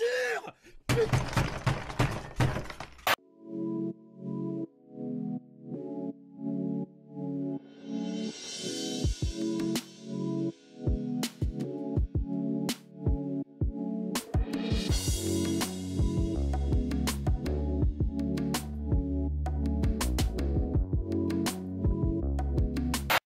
sûr Putain